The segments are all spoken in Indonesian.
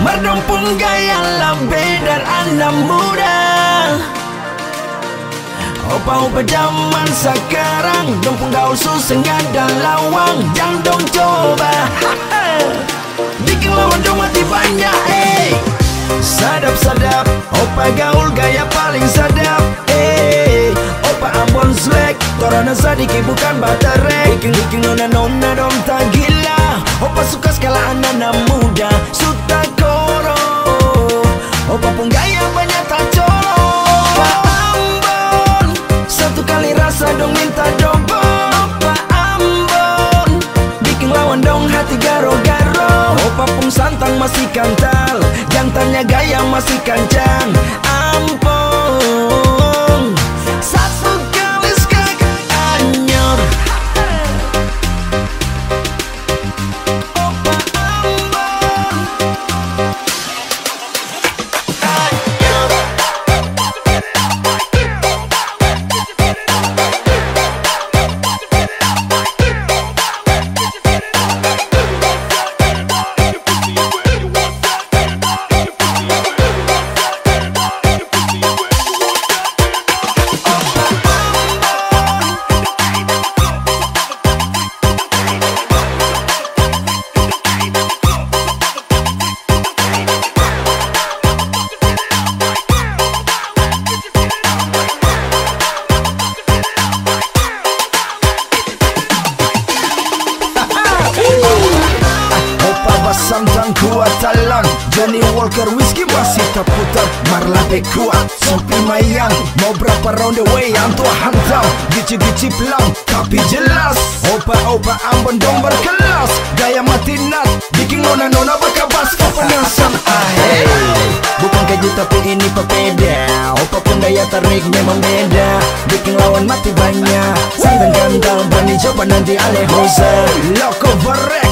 Pun gaya lebih dari anak muda. Opa-opa zaman sekarang Dong pun gaul susah nggak ada lawang. Jangan dong coba Bikin lawan dong mati banyak eh Sadap-sadap Opa gaul gaya paling sadap eh Opa Ambon swag Torana sadiki bukan baterai Bikin-bikin nona-nona dong tak gila. Opa suka skala anak-anak masih kantal Jantannya gaya masih kancang Ampun Johnny Walker whisky masih terputar. Marlabe kuat Sopi mayang. Mau berapa round away Anto hantam. Gici-gici pelang Tapi jelas. Opa-opa Ambon dong berkelas Gaya mati nat Bikin nona-nona berkabas Kepanasan ahe Bukan keju tapi ini pepeda. Opa pun daya tarik memang beda. Bikin lawan mati banyak. Sandang gandang Berani coba nanti ale Jose Loko berek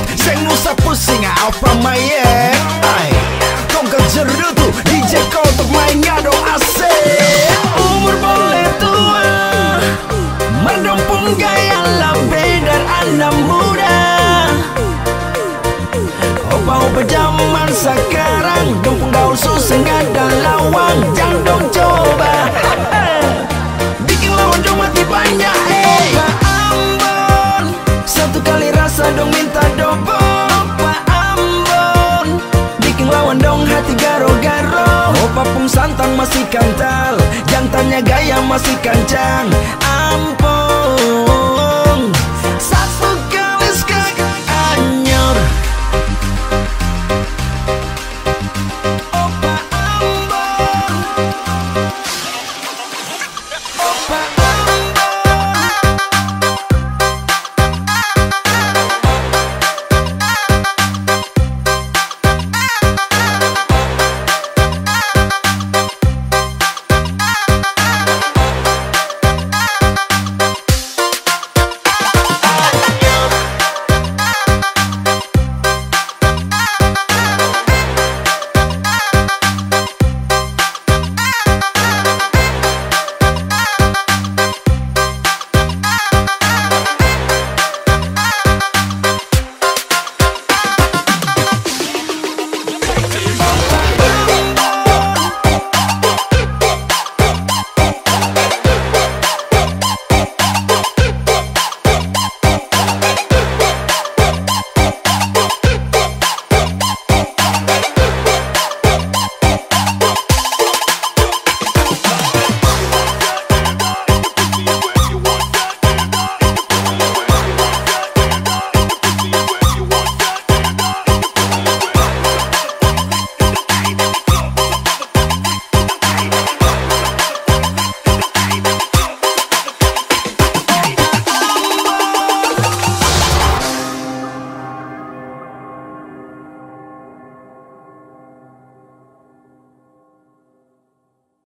zaman sekarang Dong gaul susah nggak ada lawang Jangan dong coba. Bikin lawan dong mati banyak eh. Opa Ambon. Satu kali rasa dong minta double Opa Ambon. Bikin lawan dong hati garo-garo Opa pun santang masih kantal Jantannya gaya masih kancang Ampun